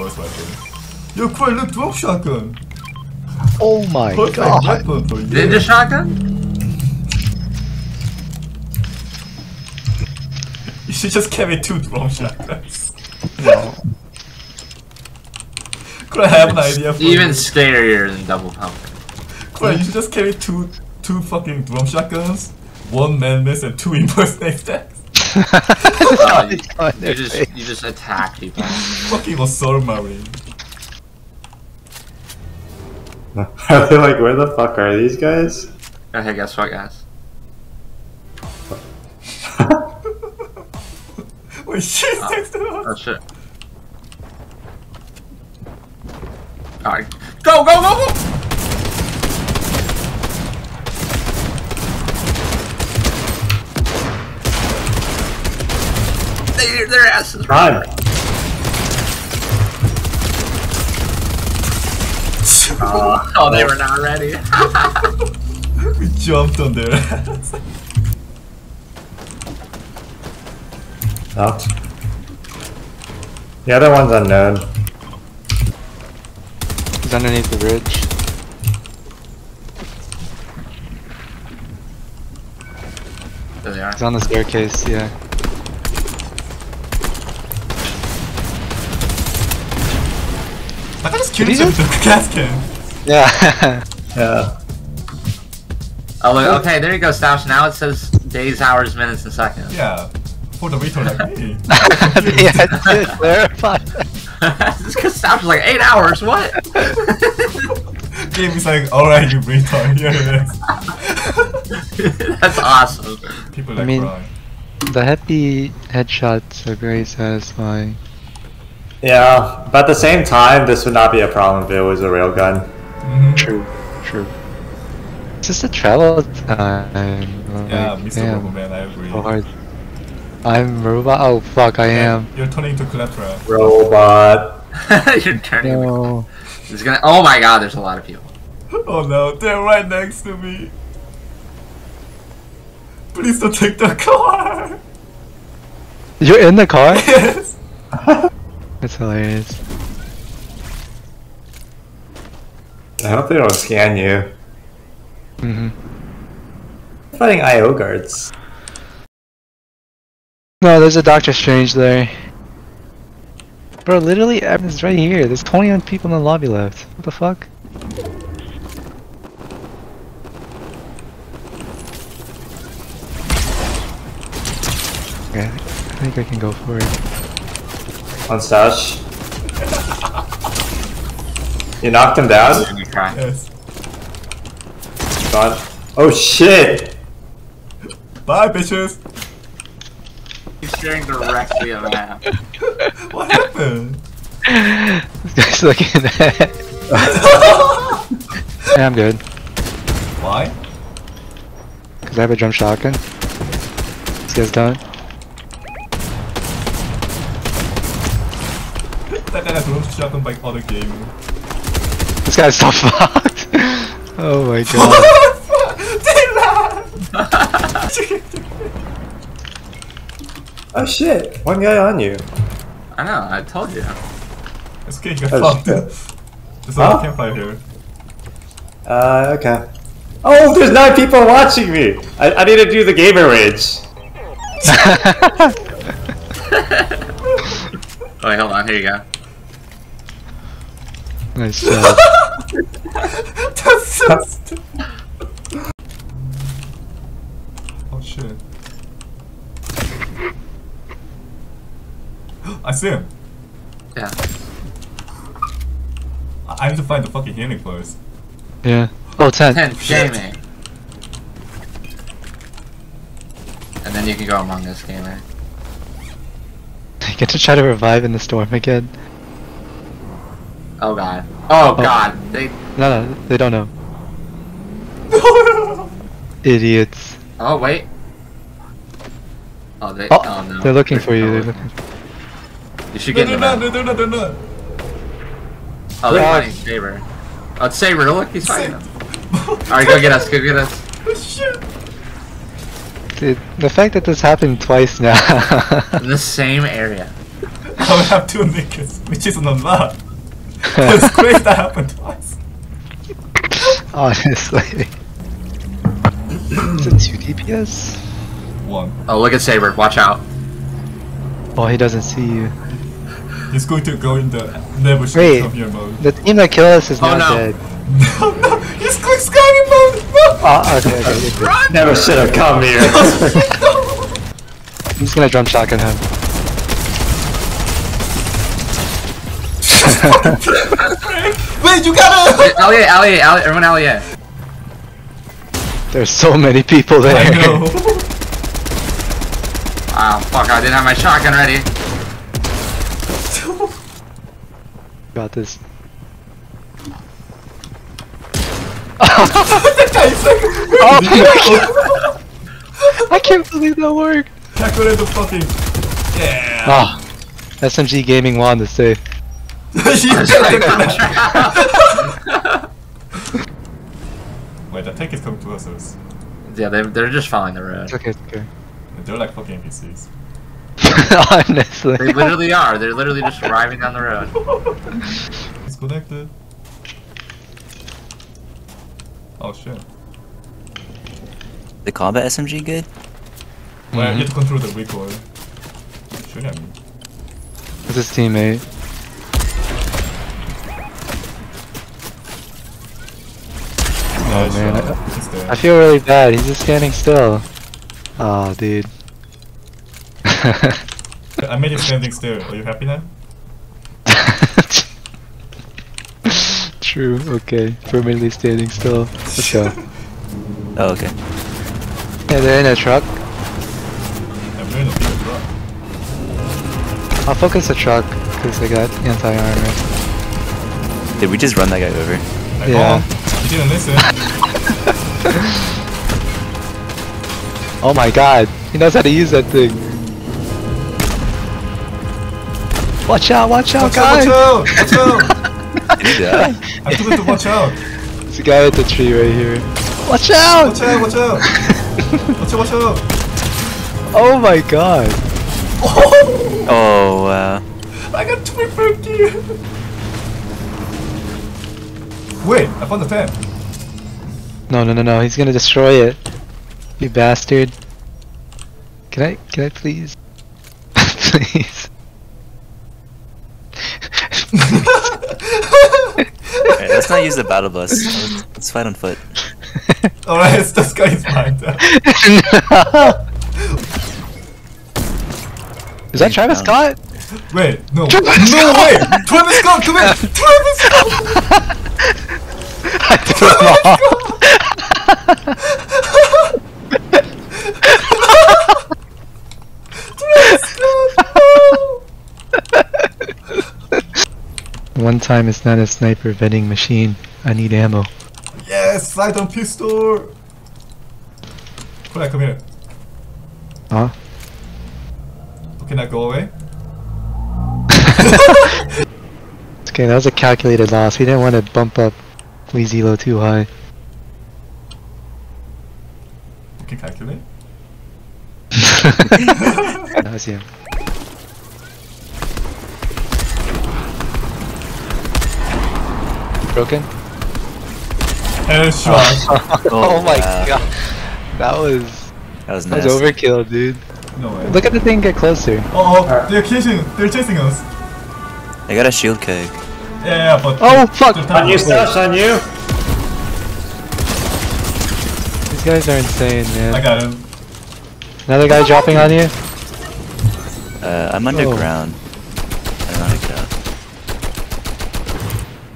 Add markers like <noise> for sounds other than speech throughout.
burst rifle. Yo, Quinn, look, drop shotgun. Oh my Perfect god. weapon for you. Ninja shotgun? You should just carry two drum shotguns. No. <laughs> Could I have an idea for Even you? scarier than double pump. Could you should just carry two two fucking drum shotguns, one man miss and two impersonate stacks. Uh, you, It's on their you just face. you just attack people. Fucking Assault Marine. Are they like, where the fuck are these guys? Okay, guess what, guys? <laughs> Wait, she's Ah. next to us. Oh shit. Alright. Go, go, go, go! Their asses. Run! <laughs> Oh, they were not ready. we jumped on their ass. No. The other one's unknown. He's underneath the bridge. There they are. He's on the staircase, yeah. I can just kill Did he him with the gas can. Yeah. <laughs> Yeah. Oh, look, okay, there you go, Stash. Now it says days, hours, minutes, and seconds. Yeah. For the retard like me. <laughs> yeah, to clarify. Just because <laughs> Stash was like, eight hours, what? Game is like, alright, you retard. Here it That's awesome. is. People I mean- crying. The happy headshots are very satisfying. Yeah, but at the same time, this would not be a problem if it was a railgun. Mhm. True, true. It's just a travel time. Yeah, like, Mr. damn, Robo Man, I agree. so hard. I'm robot. Oh fuck, I am. You're turning into Cletra. Robot. <laughs> You're turning. No. It's gonna. Oh my god, there's a lot of people. Oh no, they're right next to me. Please don't take the car. You're in the car? <laughs> yes. <laughs> That's hilarious. I hope they don't scan you. hmm Fighting IO guards. No, there's a Doctor Strange there. Bro, literally, Evan's right here. There's 21 people in the lobby left. What the fuck? Okay, I think I can go for it. On stash. You knocked him down? You're gonna cry. Yes. Gone. Oh shit! Bye, bitches. He's staring directly at map. <laughs> What happened? <laughs> this guy's looking at <laughs> Yeah, I'm good. Why? Because I have a drum shotgun. This guy's done. That guy has room shotgun by other game. This guy's so <laughs> fucked. oh my <laughs> god. Oh shit! One guy on you. I know. I told you. It's okay, you got Oh, fucked. shit. <laughs> There's a Huh? campfire here. Uh, okay. Oh, there's nine people watching me! I, I need to do the gamer rage. Oh, wait, hold on. Here you go. Nice <laughs> job. That's so stupid. Oh shit. <gasps> I see him. Yeah. I I have to find the fucking healing first. yeah. Oh, 10. Ten Shit. gaming. And then you can go Among Us gamer. I <laughs> get to try to revive in the storm again. Oh god. Oh, oh god. They. No, no, they don't know. <laughs> Idiots. Oh wait. Oh they. Oh, Oh, no. they're looking for you. They're looking. You should get they're in not, the they're not, they're. Oh, they're Yeah. fighting Saber. Oh, it's Saber. Look, he's fighting them. Alright, go get us. Go get us. <laughs> Oh, shit. Dude, the fact that this happened twice now. In the same area. <laughs> I would have two niggas, which isn't a lot. It's great that happened twice. Honestly. Is it 2 DPS? One. Oh, look at Saber. Watch out. Oh, he doesn't see you. He's going to go in the never should Wait. come here mode. The team that killed us is Oh, not no. dead. <laughs> No, no, he's quick scanning mode! No! Oh, okay, okay, okay. Run! Never should have come here. <laughs> Oh, I'm just gonna drum shotgun him. <laughs> Wait, you gotta! Wait, Elliot, Elliot, Elliot, everyone Elliot. There's so many people there. I know. Oh, <laughs> fuck, I didn't have my shotgun ready. <laughs> Got this. oh my I can't believe that worked. Calculate the fucking. Yeah! Ah, SMG Gaming won to say. Wait, the tank is coming towards us. yeah, they, they're just following the road. It's okay, it's okay. They're like fucking NPCs. <laughs> Honestly. They literally are. They're literally just driving down the road. <laughs> He's connected. Oh shit. The combat SMG good? Well, you have to mm-hmm. control the recoil. Shooting at me. It's his teammate. Oh, nice man. I- I feel really bad. He's just standing still. Oh, dude. <laughs> I made him standing still. Are you happy now? <laughs> True. Okay. Permanently standing still. Let's <laughs> go. Oh, okay. Yeah, they're in a truck. I'm really not big truck. I'll focus the truck because they got anti-armor. Did we just run that guy over? Like, Yeah. Oh, you didn't listen. Oh my god, he knows how to use that thing. Watch out, watch out, watch out, guys! watch out! Watch out! Did he die? I told him to watch out! There's a guy at the tree right here. Watch out! Watch out, watch out! <laughs> Watch out, watch out! Oh my god. Oh! oh, wow. I got 250! Wait, I found the pen. No, no, no, no, he's gonna destroy it. You bastard. Can I, can I please? <laughs> please. Alright, let's not use the battle bus. Let's, let's fight on foot. <laughs> Alright, it's this guy's mind. no! Is that Travis Scott? Wait, no. Travis no Scott! way! Travis Scott, come in! <laughs> Travis Scott! I threw Travis Scott, no! One time it's not a sniper vending machine. I need ammo. Yes, sight on pistol! Here, come here. Huh? Can I go away? <laughs> Okay, that was a calculated loss. We didn't want to bump up Weezilo too high. You can calculate? that was him. Broken? Headshot! <laughs> Oh, my oh, wow. god. That was That was that was overkill, dude. No way. Look at the thing get closer. Oh, oh, they're chasing, they're chasing us. I got a shield keg. Yeah, yeah, but. Oh, fuck. they're on you. Stash, on you. These guys are insane, man. I man. got him. Another guy dropping on you? Uh, I'm underground. I don't know how to get out.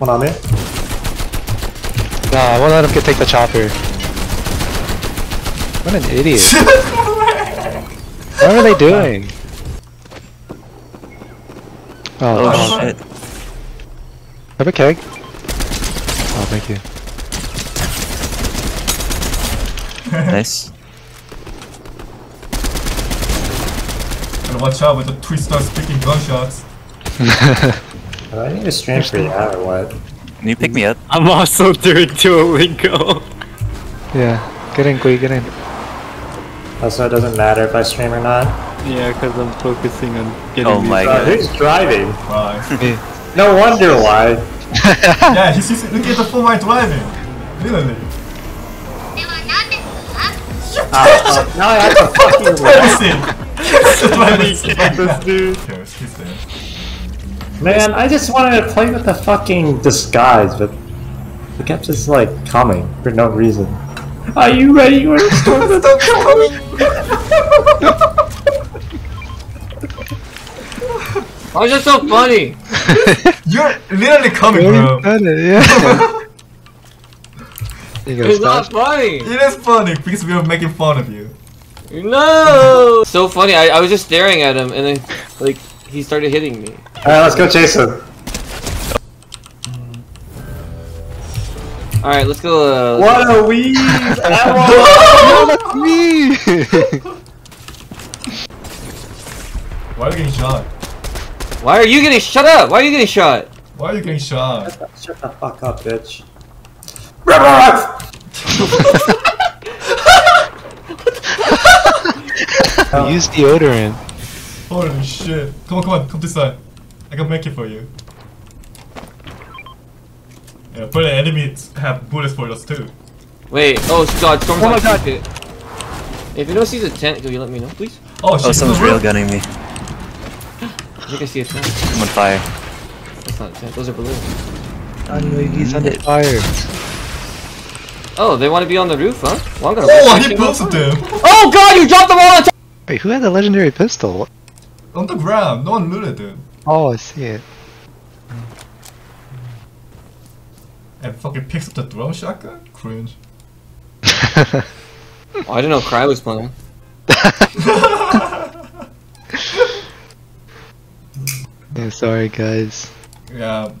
One on me. Nah, I won't let him get take the chopper. What an idiot. <laughs> what are they doing? Oh, Oh, oh, shit. Have a keg? Oh, thank you. Nice. Gotta watch out with the twister speaking gunshots. Do <laughs> I need to stream for you or what? Can you pick me up? I'm also through Duolingo. <laughs> yeah, get in, Gui, get in. Also, it doesn't matter if I stream or not. Yeah, because I'm focusing on getting Oh these- my Uh, god. who's driving? Why? No wonder why. <laughs> yeah, he's, he's look at the full white driving. Literally. Uh, uh, now I have to fucking Let. <laughs> Let me see. this dude. Here, he's there. Man, I just wanted to play with the fucking disguise, but it kept just like coming for no reason. Are you ready? You want to start <laughs> the Why is it so funny? <laughs> You're literally coming, Really bro. funny, yeah. <laughs> you gonna It's not funny. It is funny because we were making fun of you. No. <laughs> so funny. I, I was just staring at him, and then like he started hitting me. Alright, let's go chase him. All right, let's go. Uh, What a weave! Emma! No, that's me! Why are you getting shot? Why are you getting shut up? Why are you getting shot? Why are you getting shot? Shut the fuck up, bitch. <laughs> Use deodorant. Holy shit. Come on, come on, come this side. I can make it for you. Yeah, but the enemies have bullets for us too. Wait. Oh God, Storm's Oh my on God. pit. If anyone sees a tent, can you let me know, please? Oh shit, Oh, someone's the rail gunning me. I think I see a tent. I'm on fire. That's not a tent. Those are balloons. He's under fire. Oh, they want to be on the roof, huh? Well, I'm gonna. Oh, light he that shit on them! Oh God, you dropped them all on top. Wait, who had the legendary pistol? On the ground, no one looted it. Oh, I see it. And fucking picks up the drum shotgun? Cringe. Oh, <laughs> I didn't know Cry was playing. <laughs> <laughs> yeah, sorry guys. Yeah.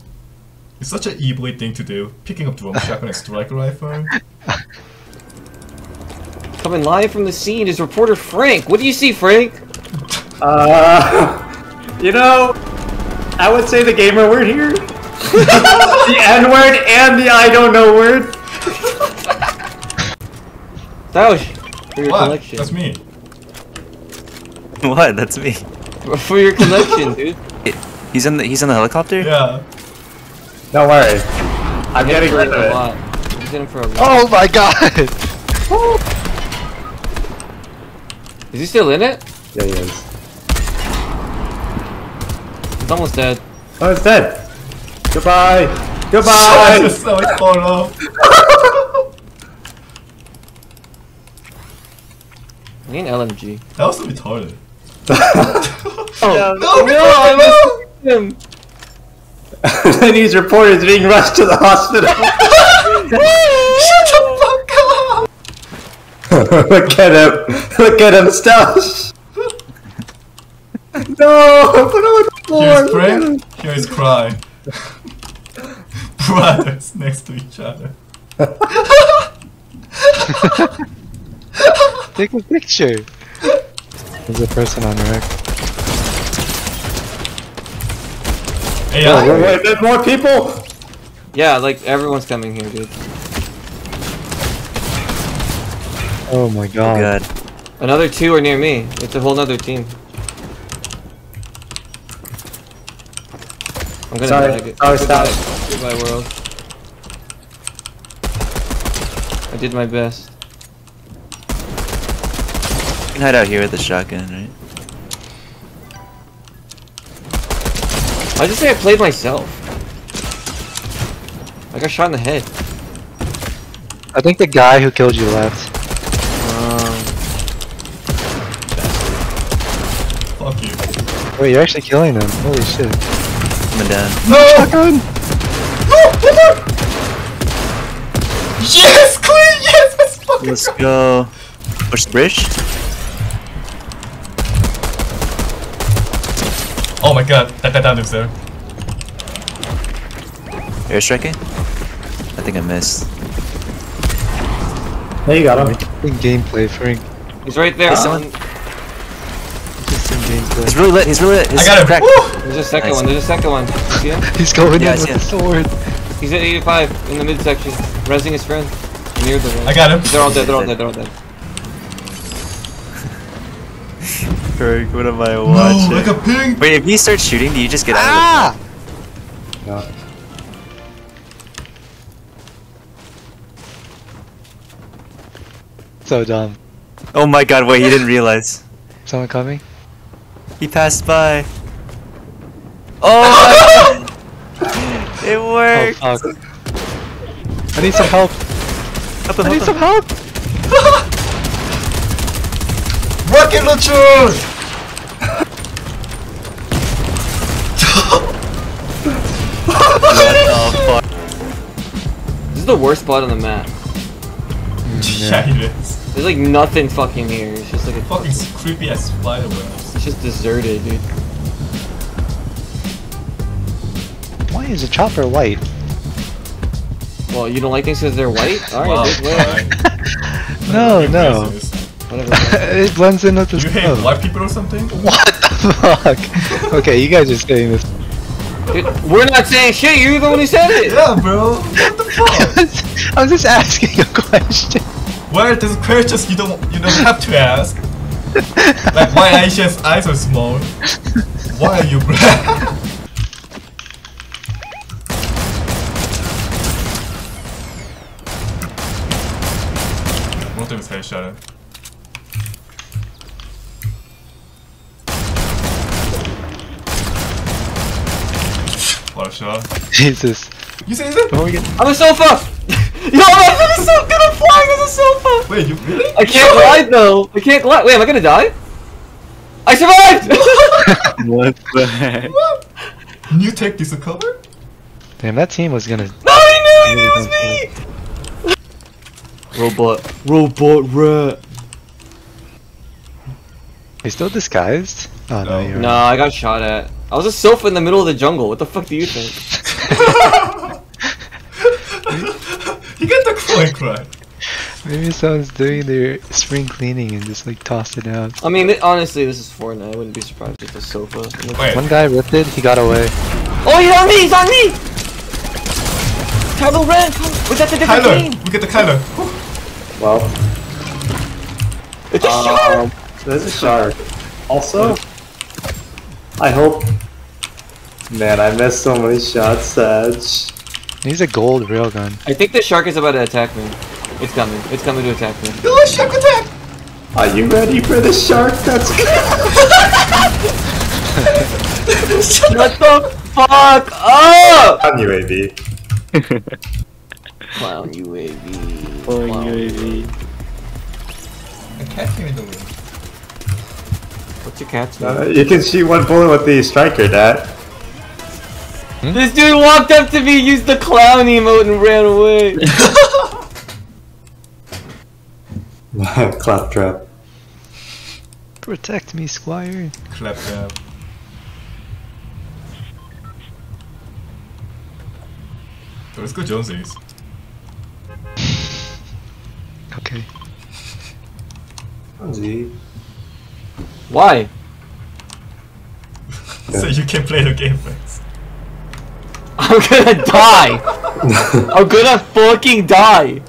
It's such an evil thing to do. Picking up drum shotgun and strike rifle. <laughs> Coming live from the scene is reporter Frank. What do you see, Frank? Uh, <laughs> you know, I would say the gamer word here. <laughs> the N word and the I don't know word. That was for your What? collection. That's me. What? That's me. For your collection, dude. He's in the he's in the helicopter? Yeah. Don't worry. I'm Hit him getting for rid of a it. lot. He's in him for a lot. Oh my god! <laughs> Is he still in it? Yeah, he is. He's almost dead. Oh, it's dead. Goodbye. Goodbye. <laughs> just saw it fall off. I need an LMG. That was so retarded. <laughs> Oh, No, no, I missed him. <laughs> then he's reported being rushed to the hospital. <laughs> Shut the fuck up! <laughs> Look at him. Look at him, Stash. no, put on the floor. Here's Look at him. Frank, Cry. Brothers next to each other. Take a picture! There's a person on wreck. Hey, Oh, I, wait, wait, there's more people. Yeah, like everyone's coming here, dude. Oh my Oh god. god. Another two are near me. It's a whole nother team. I'm gonna Sorry. bag it. Sorry, Goodbye. stop. Goodbye, world. I did my best. You can hide out here with the shotgun, right? I just say I played myself. I got shot in the head. I think the guy who killed you left. Um, fuck you. Wait, you're actually killing them. Holy shit. Coming down. No! Shotgun! No! Hold on! Yes! Clean! Yes! Let's fucking Let's go. Push the bridge. Oh my god, that that down is there. Airstriking? I think I missed. There you got him. Good gameplay, Frank. he's right there. Someone- Um, Just some gameplay. He's really lit. He's really lit. His I got him! crack. Woo! There's a second Nice. one. There's a second one. See him? <laughs> He's going Yeah, in with the sword. He's at 85 in the midsection, resing his friend near the. I got him. They're all dead. They're all dead. They're all dead. Berg, what am I No, like a pig! Wait, if he starts shooting, do you just get out Ah! No. So dumb. of it? Oh my god, wait, he didn't realize. Someone coming? He passed by. <laughs> Oh! it Oh worked! fuck. I need some help. Help him, I need help some help. Rocket launcher! What the fuck? This is the worst spot on the map. Yeah, it is. There's like nothing fucking here. It's just like a Fucking creepy ass spider webs. It's just deserted, dude. Why is the chopper white? Well, you don't like things because they're white? Alright, Wow, dude, whatever. No, no. Whatever. <laughs> it blends in with the You hate snow. white people or something? <laughs> What the fuck? okay, you guys are saying this. Dude, we're not saying shit, you're the one who said it! Yeah, bro. What the <laughs> fuck? I was just asking a question. Well, there's questions you don't you don't have to ask. Like why Aisha's eyes are small. Why are you black? One of them is headshot. What a shot. Jesus. You see that? Before we get I'm a sofa! <laughs> Yo, I'm gonna, so gonna fly as a sofa! Wait, you really? I can't glide though! I can't glide. Wait, am I gonna die? I survived! <laughs> What the heck? What? New tech cover? Damn, that team was gonna. no, he knew it was me! <laughs> Robot. Robot rat. He's still disguised? Oh no, No. you're No, I got shot at. I was a sofa in the middle of the jungle. What the fuck do you think? <laughs> you get the coin cry. Maybe someone's doing their spring cleaning and just like tossed it out. I mean, th- honestly, this is Fortnite. I wouldn't be surprised if it's a sofa. Wait, One guy ripped it, he got away. Oh, he's on me! He's on me! Kylo Ren! Was that the different Kyler! team? We get the Kyler! Well, It's a shark! um, there's a shark. Also, I hope. Man, I missed so many shots, Sedge. He's a gold railgun. I think the shark is about to attack me. It's coming. It's coming to attack me. Oh, shark attack! Are you ready for the shark? That's <laughs> Shut the fuck up! on UAV. <laughs> Clown UAV. Oh, Clown. UAV. I can't hear the wind. What's your cat's name? Uh, you can shoot one bullet with the striker, Dad. Hmm? This dude walked up to me, used the clown emote, and ran away. <laughs> <laughs> Claptrap. Protect me, Squire. Clap down. So let's go Jonesies. Okay. Gee. Why? <laughs> so you can play the game first. I'm gonna die! <laughs> I'm gonna fucking die!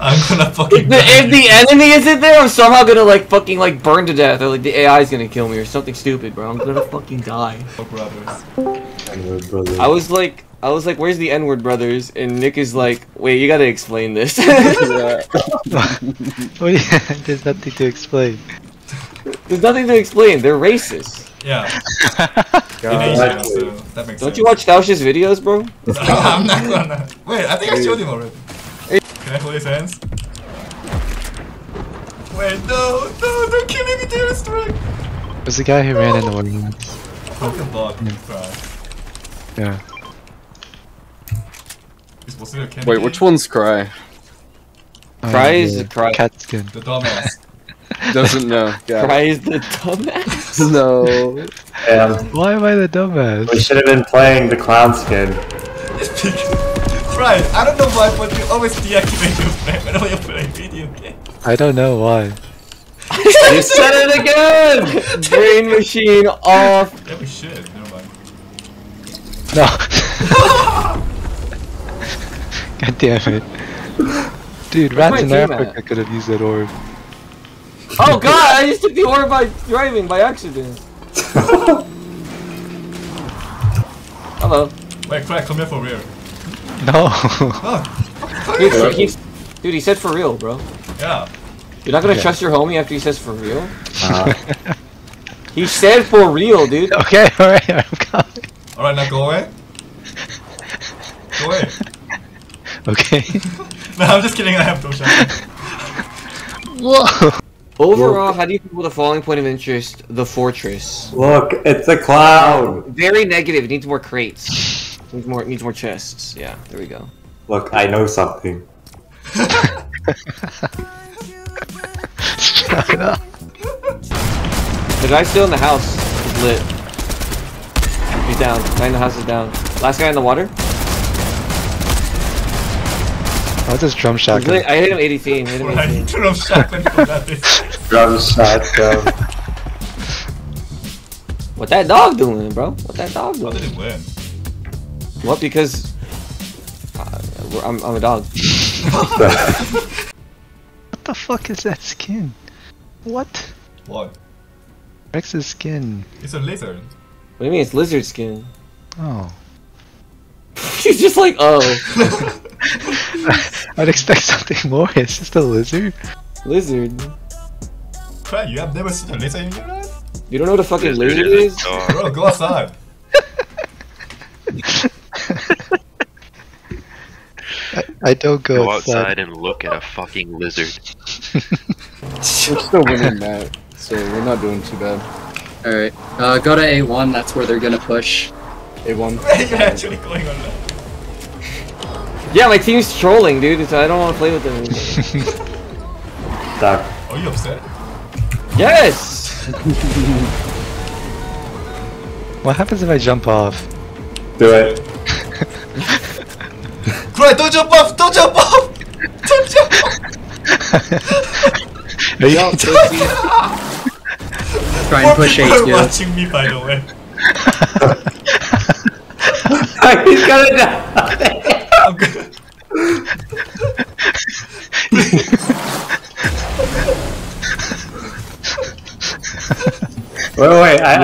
I'm gonna fucking If the, if the enemy isn't there, I'm somehow gonna like fucking like burn to death, or like the AI is gonna kill me, or something stupid, bro. I'm gonna fucking die. Fuck brothers. Edward brother. I was like, I was like, "Where's the N-word brothers?" And Nick is like, "Wait, you gotta explain this." <laughs> <laughs> Oh yeah, there's nothing to explain. There's nothing to explain. They're racist. Yeah, <laughs> in Asia, so that makes Don't sense. you watch Tausch's videos, bro? <laughs> I'm not gonna. Wait, I think I showed him already. Can I hold his hands? Wait, no, no, don't kill me with the strike. was the guy who ran into ordinance. Fucking bot, cry. Yeah. Is was it a candy Wait, which one's Cry? Cry Uh, is the cry. Cat skin. The dumbass. Doesn't know. Yeah. Cry is the dumbass. <laughs> No. Damn. Why am I the dumbass? We should have been playing the clown skin. right, I don't know why, but you always deactivate your frame whenever you play video game. I don't know why. <laughs> you said it again. Brain machine off. Yeah, we should. Never mind. No. <laughs> God damn it. Dude, Where's rats in my team Africa could have used that orb. Oh god, I just took the ore by driving by accident. <laughs> Hello. Wait, Craig, come here for real. No. Oh, Dude, he's, dude, he said for real, bro. yeah. You're not gonna Okay. trust your homie after he says for real? Uh, He said for real, dude. okay, <laughs> alright, I'm coming. Alright, now go away. Go away. Okay. <laughs> No, I'm just kidding, I have no shot. Whoa. Overall, how do you feel with the falling point of interest? The fortress. look, it's a cloud. Very negative. It needs more crates. It needs more. It needs more chests. Yeah, there we go. Look, I know something. Shut <laughs> up. The guy still in the house is lit. He's down. The Guy in the house is down. Last guy in the water. What's this drum He's shotgun? I hit him 80 feet. Hit him 80 Right, feet. turn off shotgun for that. <laughs> Drum shotgun. What that dog doing, bro? What that dog How doing? did it win? What? Because uh, I'm, I'm a dog. <laughs> What the fuck is that skin? What? What? Rex's skin. It's a lizard. What do you mean? It's lizard skin. Oh. <laughs> She's just like, oh, <laughs> I'd expect something more. It's just a lizard. lizard. Craig, you have never seen a lizard in your life? You don't know what a fucking lizard Lizard is? dog. Bro, go outside. <laughs> I, I don't go, Go outside. outside and look at a fucking lizard. <laughs> We're still winning that, so we're not doing too bad. Alright, uh, go to A1, that's where they're gonna push. A1. You're actually going on that. Yeah, my team's trolling, dude. So I don't want to play with them. anymore. <laughs> Doc. Are you upset? yes. <laughs> What happens if I jump off? Do it. <laughs> Craig, don't jump off! Don't jump off! Don't jump off! Are you Try More and push people are A2. watching me, by the way. He's gonna die. I'm good. Wait, wait, I,